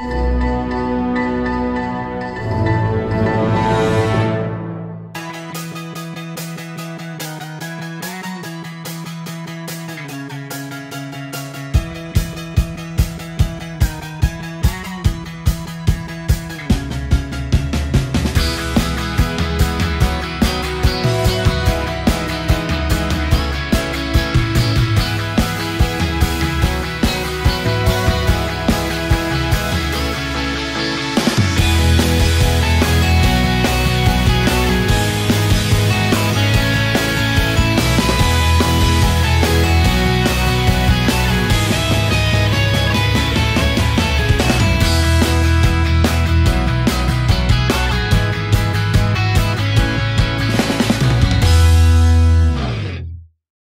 you